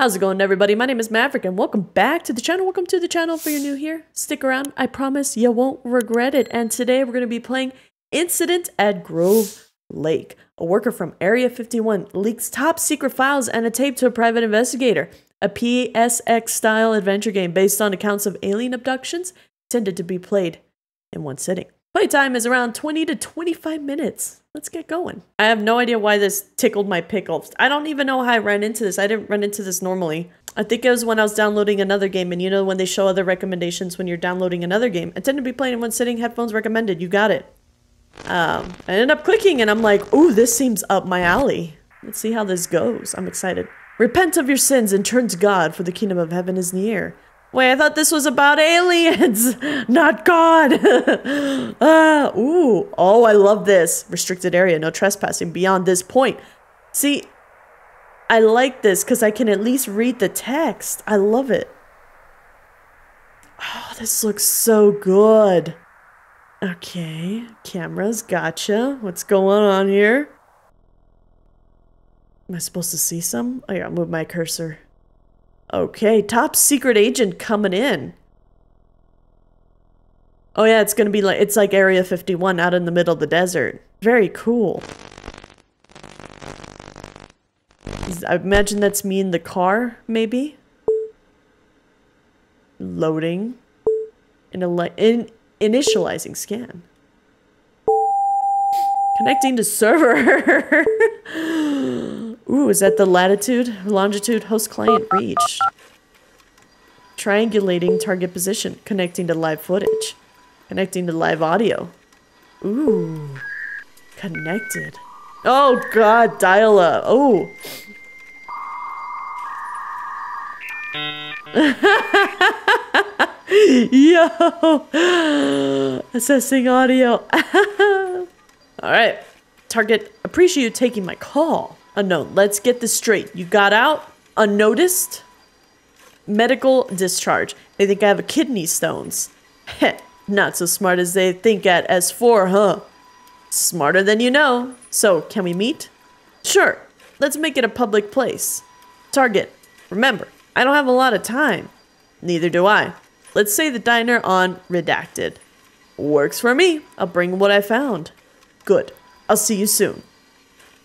How's it going, everybody? My name is Maverick, and welcome back to the channel. Welcome to the channel if you're new here. Stick around. I promise you won't regret it. And today we're going to be playing Incident at Grove Lake. A worker from Area 51 leaks top secret files and a tape to a private investigator. A PSX-style adventure game based on accounts of alien abductions intended to be played in one sitting. Playtime is around 20 to 25 minutes. Let's get going. I have no idea why this tickled my pickles. I don't even know how I ran into this. I didn't run into this normally. I think it was when I was downloading another game, and you know when they show other recommendations when you're downloading another game. I tend to be playing when sitting, headphones recommended. You got it. Um, I ended up clicking, and I'm like, ooh, this seems up my alley. Let's see how this goes. I'm excited. Repent of your sins and turn to God, for the kingdom of heaven is near. Wait, I thought this was about aliens, not God. ah, ooh. Oh, I love this. Restricted area, no trespassing beyond this point. See, I like this because I can at least read the text. I love it. Oh, this looks so good. Okay, cameras, gotcha. What's going on here? Am I supposed to see some? Oh yeah, move my cursor. Okay, top secret agent coming in. Oh yeah, it's gonna be like, it's like Area 51 out in the middle of the desert. Very cool. I imagine that's me in the car, maybe? Loading. In in initializing scan. Connecting to server. Ooh, is that the latitude, longitude, host client reached? Triangulating target position, connecting to live footage, connecting to live audio. Ooh, connected. Oh god, dial up. Oh. Yo! Assessing audio. Alright. Target, appreciate you taking my call. Unknown. Let's get this straight. You got out unnoticed. Medical discharge. They think I have a kidney stones. Heh, not so smart as they think at S4, huh? Smarter than you know. So, can we meet? Sure. Let's make it a public place. Target. Remember, I don't have a lot of time. Neither do I. Let's say the diner on redacted. Works for me. I'll bring what I found. Good. I'll see you soon.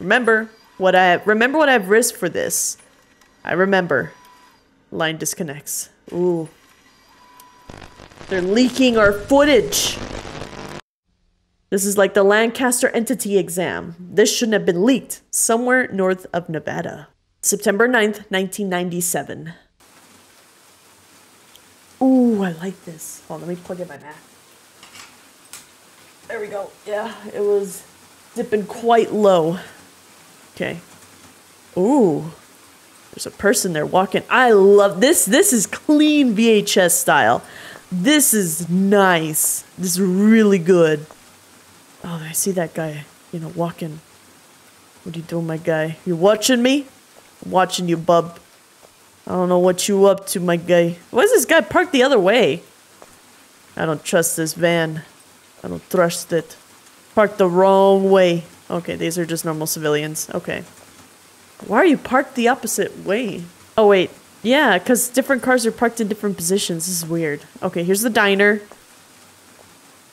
Remember, what I remember what I've risked for this. I remember. Line disconnects. Ooh. They're leaking our footage. This is like the Lancaster entity exam. This shouldn't have been leaked. Somewhere north of Nevada. September 9th, 1997. Ooh, I like this. Hold on, let me plug in my Mac. There we go. Yeah, it was dipping quite low. Okay. Ooh. There's a person there walking. I love this. This is clean VHS style. This is nice. This is really good. Oh, I see that guy, you know, walking. What are you doing, my guy? You watching me? I'm watching you, bub. I don't know what you up to, my guy. Why is this guy parked the other way? I don't trust this van. I don't trust it. Parked the wrong way. Okay, these are just normal civilians. Okay. Why are you parked the opposite way? Oh, wait. Yeah, because different cars are parked in different positions. This is weird. Okay, here's the diner.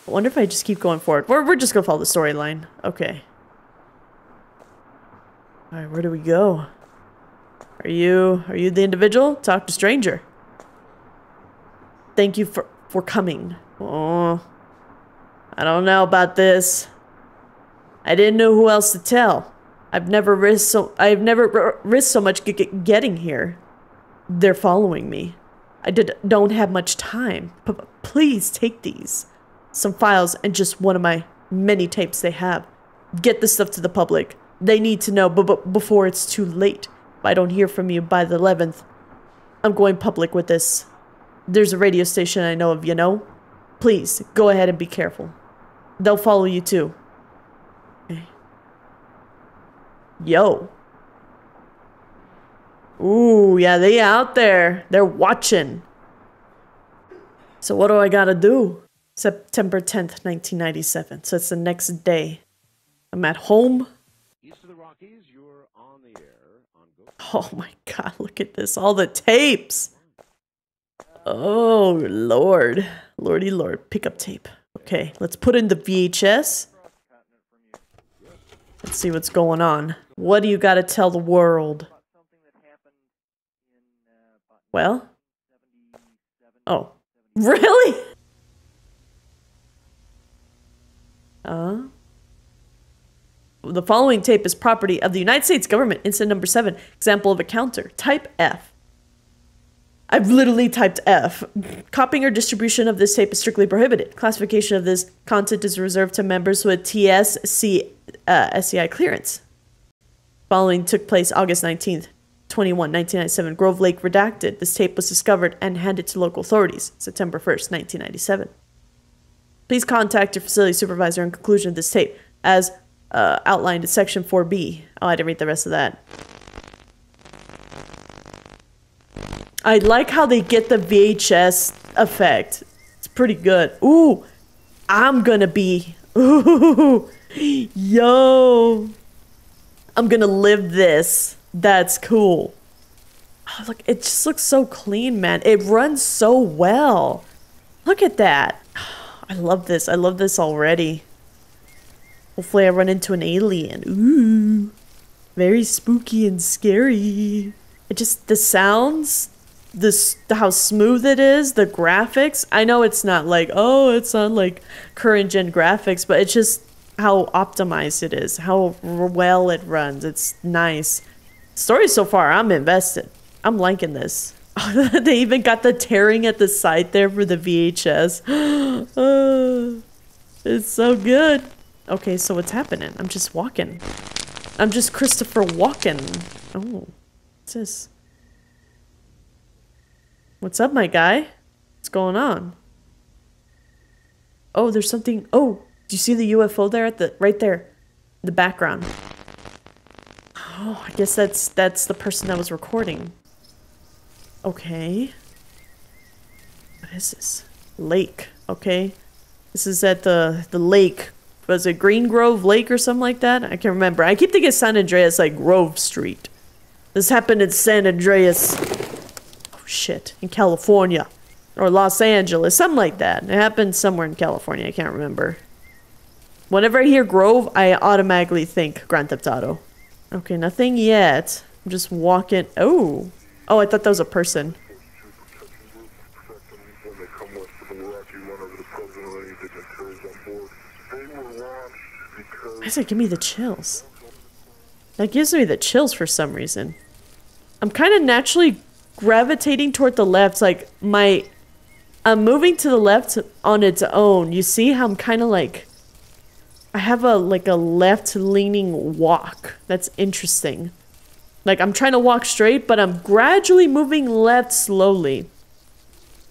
I wonder if I just keep going forward. We're, we're just going to follow the storyline. Okay. Alright, where do we go? Are you, are you the individual? Talk to stranger. Thank you for, for coming. Oh, I don't know about this. I didn't know who else to tell. I've never risked so I've never risked so much getting here. They're following me. I did don't have much time. P please take these. Some files and just one of my many tapes they have. Get this stuff to the public. They need to know before it's too late. If I don't hear from you by the 11th, I'm going public with this. There's a radio station I know of, you know? Please, go ahead and be careful. They'll follow you too. Yo. Ooh, yeah, they out there. They're watching. So what do I gotta do? September 10th, 1997. So it's the next day. I'm at home. East of the Rockies, you're on the air on Oh my god, look at this. All the tapes. Oh lord. Lordy lord. Pickup tape. Okay, let's put in the VHS. Let's see what's going on. What do you got to tell the world? Well? Oh. Really? Uh? The following tape is property of the United States government. Incident number seven. Example of a counter. Type F. I've literally typed F. Copying or distribution of this tape is strictly prohibited. Classification of this content is reserved to members with TSC uh, clearance. Following took place August 19th, 21, 1997. Grove Lake redacted. This tape was discovered and handed to local authorities September 1st, 1997. Please contact your facility supervisor in conclusion of this tape as uh, outlined in section 4B. Oh, I didn't read the rest of that. I like how they get the VHS effect. It's pretty good. Ooh, I'm gonna be. Ooh, yo. I'm gonna live this. That's cool. Oh, look, it just looks so clean, man. It runs so well. Look at that. I love this. I love this already. Hopefully I run into an alien. Ooh. Very spooky and scary. It just, the sounds, this how smooth it is, the graphics. I know it's not like, oh, it's on like current gen graphics, but it's just how optimized it is, how well it runs. It's nice. Story so far, I'm invested. I'm liking this. they even got the tearing at the side there for the VHS. it's so good. Okay, so what's happening? I'm just walking. I'm just Christopher walking. Oh, what's this? What's up, my guy? What's going on? Oh, there's something. Oh, do you see the UFO there at the right there, the background? Oh, I guess that's that's the person that was recording. Okay. What is this? Lake. Okay. This is at the the lake. Was it Green Grove Lake or something like that? I can't remember. I keep thinking San Andreas like Grove Street. This happened in San Andreas oh, shit, in California. Or Los Angeles, something like that. It happened somewhere in California, I can't remember. Whenever I hear Grove, I automatically think Grand Theft Auto. Okay, nothing yet. I'm just walking. Oh. Oh, I thought that was a person. Does it give me the chills? That gives me the chills for some reason. I'm kind of naturally gravitating toward the left. Like my, I'm moving to the left on its own. You see how I'm kind of like, I have a like a left leaning walk. That's interesting. Like I'm trying to walk straight, but I'm gradually moving left slowly.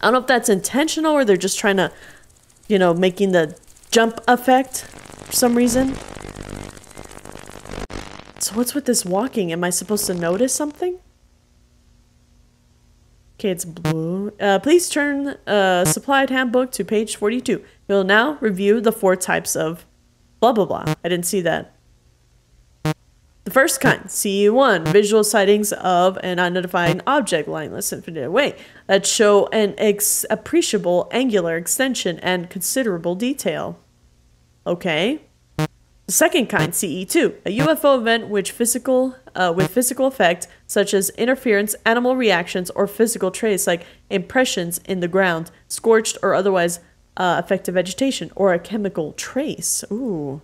I don't know if that's intentional or they're just trying to, you know, making the jump effect for some reason. So what's with this walking? Am I supposed to notice something? Okay, it's blue. Uh, please turn uh, supplied handbook to page 42. We'll now review the four types of blah, blah, blah. I didn't see that. The first kind, CE1, visual sightings of an unidentified object lying less than infinite away that show an appreciable angular extension and considerable detail. Okay. The second kind, CE2, a UFO event which physical uh, with physical effect such as interference, animal reactions, or physical trace like impressions in the ground, scorched or otherwise uh, affected vegetation, or a chemical trace. Ooh.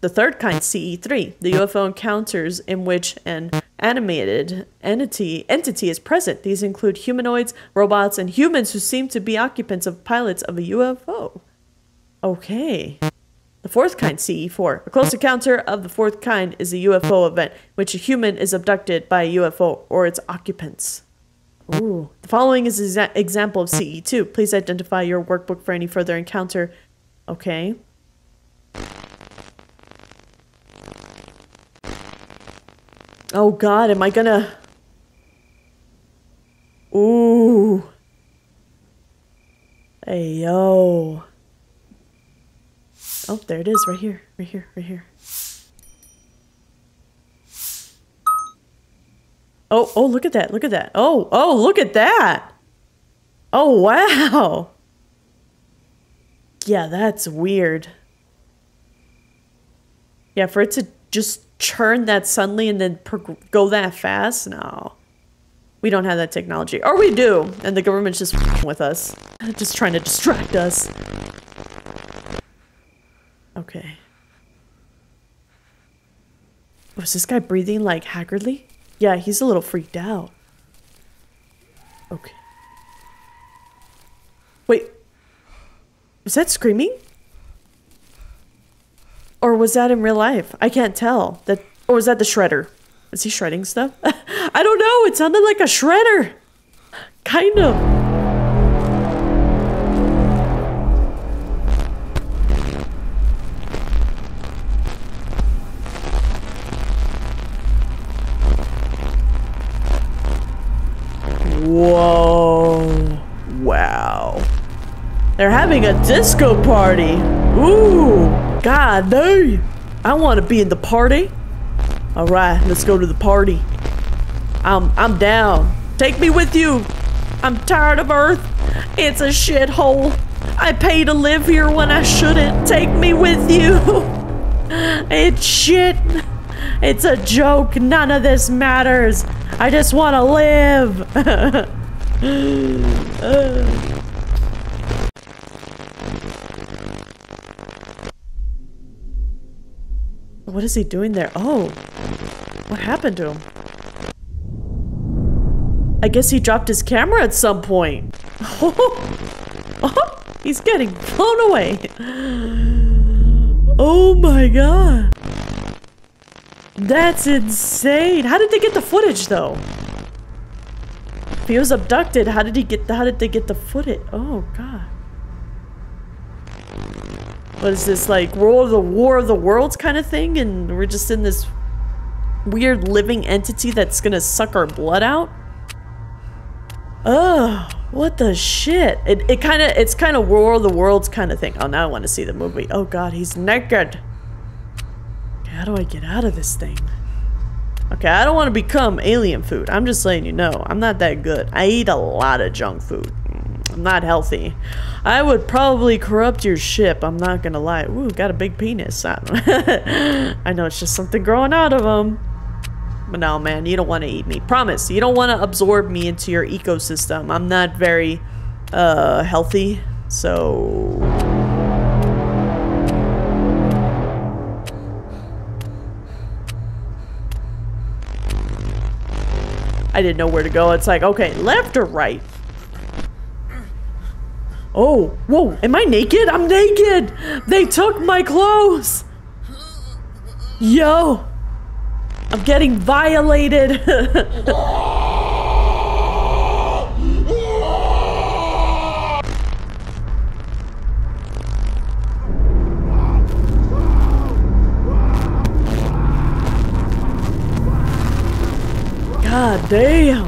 The third kind, CE3, the UFO encounters in which an animated entity entity is present. These include humanoids, robots, and humans who seem to be occupants of pilots of a UFO. Okay. The fourth kind, CE4. A close encounter of the fourth kind is a UFO event, which a human is abducted by a UFO or its occupants. Ooh. The following is an example of CE2. Please identify your workbook for any further encounter. Okay. Oh god, am I gonna... Ooh. Hey, yo. Oh, there it is, right here, right here, right here. Oh, oh, look at that. Look at that. Oh, oh, look at that. Oh, wow. Yeah, that's weird. Yeah, for it to just churn that suddenly and then go that fast? No. We don't have that technology. Or we do, and the government's just with us. Just trying to distract us. Okay. Was this guy breathing like haggardly? Yeah, he's a little freaked out. Okay. Wait. Was that screaming? Or was that in real life? I can't tell. That or was that the shredder? Is he shredding stuff? I don't know. It sounded like a shredder. Kind of. Having a disco party. Ooh. God damn. I want to be in the party. All right, let's go to the party. I'm I'm down. Take me with you. I'm tired of Earth. It's a shithole. I pay to live here when I shouldn't. Take me with you. it's shit. It's a joke. None of this matters. I just want to live. Uh. What is he doing there? Oh. What happened to him? I guess he dropped his camera at some point. Oh, oh he's getting blown away. Oh my god. That's insane. How did they get the footage though? If he was abducted, how did he get the, how did they get the footage? Oh god. What is this like world of the War of the Worlds kind of thing and we're just in this weird living entity that's gonna suck our blood out? Oh, what the shit? It, it kind of, it's kind of War of the Worlds kind of thing. Oh, now I want to see the movie. Oh god, he's naked. How do I get out of this thing? Okay, I don't want to become alien food. I'm just letting you know. I'm not that good. I eat a lot of junk food. I'm not healthy. I would probably corrupt your ship. I'm not gonna lie. Ooh, got a big penis. I, I know it's just something growing out of him. But no, man, you don't want to eat me. Promise. You don't want to absorb me into your ecosystem. I'm not very uh, healthy, so... I didn't know where to go. It's like, okay, left or right? Oh, whoa, am I naked? I'm naked! They took my clothes! Yo! I'm getting violated. God damn.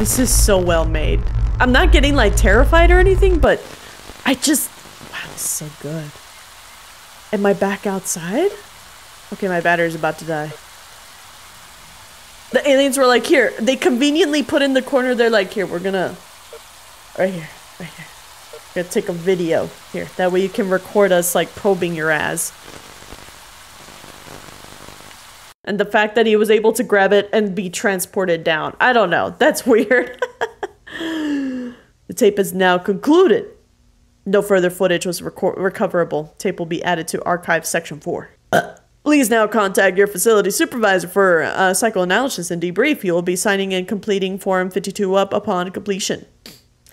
This is so well made. I'm not getting like terrified or anything, but I just Wow, this is so good. Am I back outside? Okay, my battery's about to die. The aliens were like, here. They conveniently put in the corner. They're like, here, we're gonna... Right here. Right here. We're gonna take a video. Here. That way you can record us, like, probing your ass. And the fact that he was able to grab it and be transported down. I don't know. That's weird. the tape is now concluded. No further footage was recoverable. Tape will be added to Archive Section 4. Uh, please now contact your facility supervisor for uh, psychoanalysis and debrief. You will be signing and completing Form 52 up upon completion.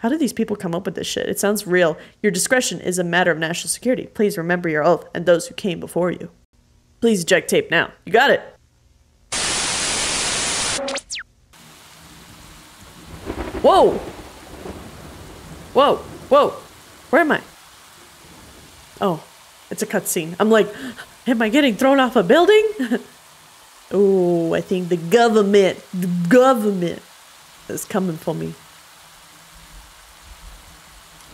How did these people come up with this shit? It sounds real. Your discretion is a matter of national security. Please remember your oath and those who came before you. Please eject tape now. You got it. Whoa! Whoa! Whoa! Where am I? Oh, it's a cutscene. I'm like, am I getting thrown off a building? oh, I think the government, the government is coming for me.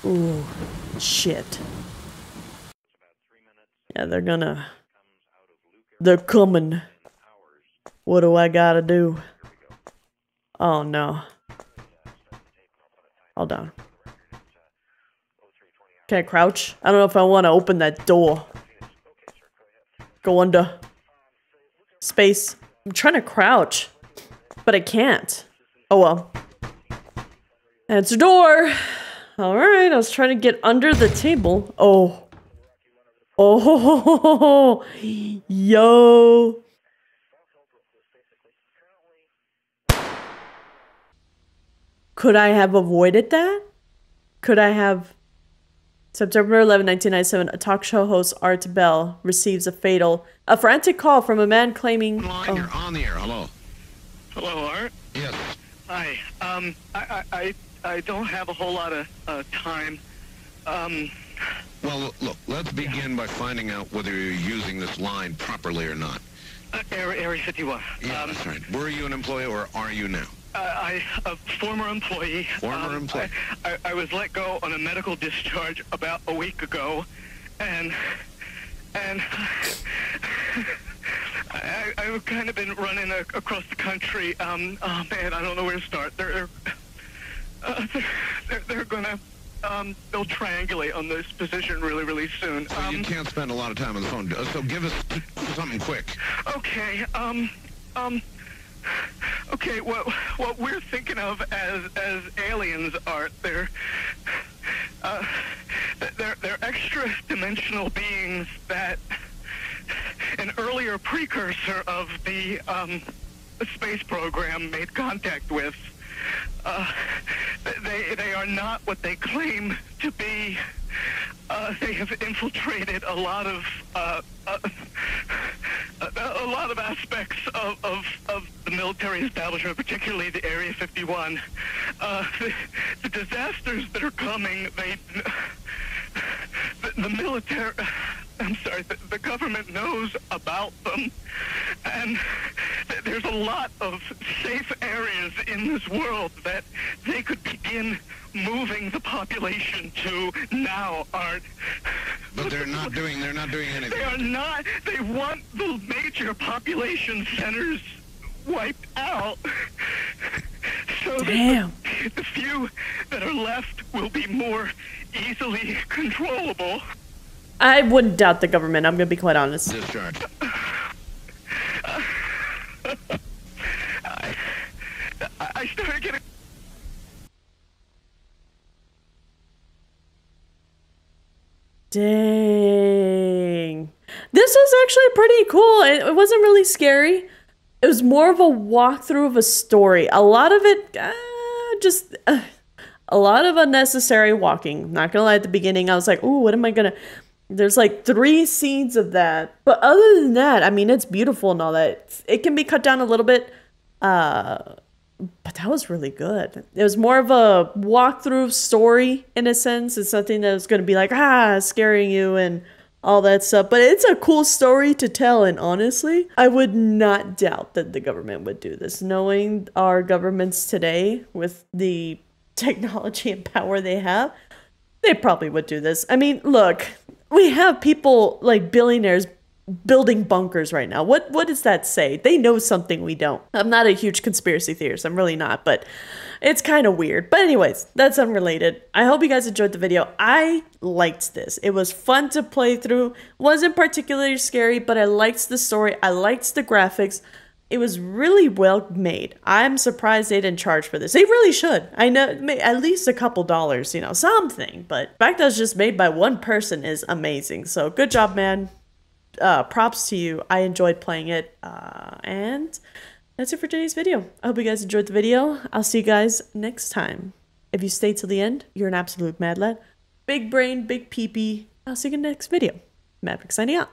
Ooh, shit. Yeah, they're gonna. They're coming. What do I gotta do? Oh no. Hold on. Can I crouch? I don't know if I want to open that door. Go under. Space. I'm trying to crouch. But I can't. Oh well. It's a door. Alright, I was trying to get under the table. Oh. Oh, yo. Could I have avoided that? Could I have September 11, 1997, a talk show host, Art Bell, receives a fatal, a frantic call from a man claiming. Line, oh. you're on the air. Hello. Hello, Art. Yes. Hi. Um, I, I, I, I don't have a whole lot of uh, time. Um, Well, look, let's begin by finding out whether you're using this line properly or not. uh, Area, Area 51. Yeah, um, that's right. Were you an employee or are you now? Uh, I, a former employee. Former um, employee. I, I, I was let go on a medical discharge about a week ago, and and I, I've kind of been running a, across the country. Um, oh man, I don't know where to start. They're uh, they're, they're, gonna um, they'll triangulate on this position really, really soon. So you Um, can't spend a lot of time on the phone. Uh, So give us something quick. Okay, um, um, okay, what, what we're thinking of as, as aliens are, they're, uh, they're, they're extra-dimensional beings that an earlier precursor of the, um, space program made contact with. Uh, they, they are not what they claim to be. Uh, they have infiltrated a lot of uh, uh, a, lot of aspects of, of, of the military establishment, particularly the Area 51. Uh, the, the disasters that are coming, they the, the military. I'm sorry, the, the government knows about them, and th- there's a lot of safe areas in this world that they could begin moving the population to now, Art. But they're not doing. They're not doing anything. They are not. They want the major population centers wiped out. So Damn. the, the few that are left will be more easily controllable. I wouldn't doubt the government. I'm gonna be quite honest. Discharge. I, I started getting. Dang. This was actually pretty cool. It, it wasn't really scary. It was more of a walkthrough of a story. A lot of it, uh, just uh, a lot of unnecessary walking. Not gonna lie, at the beginning, I was like, "Ooh, what am I gonna?" There's like three scenes of that, but other than that, I mean, it's beautiful and all that. It can be cut down a little bit, uh, but that was really good. It was more of a walkthrough story in a sense. It's something that was going to be like ah scaring you and all that stuff. But it's a cool story to tell. And honestly, I would not doubt that the government would do this. Knowing our governments today with the technology and power they have, they probably would do this. I mean, look, we have people like billionaires building bunkers right now. What what does that say? They know something we don't. I'm not a huge conspiracy theorist. I'm really not, but it's kind of weird. But anyways, that's unrelated. I hope you guys enjoyed the video. I liked this. It was fun to play through. Wasn't particularly scary, but I liked the story. I liked the graphics. It was really well made. I'm surprised they didn't charge for this. They really should. I know at least a couple dollars, you know, something. But the fact that it's just made by one person is amazing. So good job, man uh, props to you. I enjoyed playing it. Uh, and that's it for today's video. I hope you guys enjoyed the video. I'll see you guys next time. If you stay till the end, you're an absolute mad lad. Big brain, big peepee. I'll see you in the next video. Maverick signing out.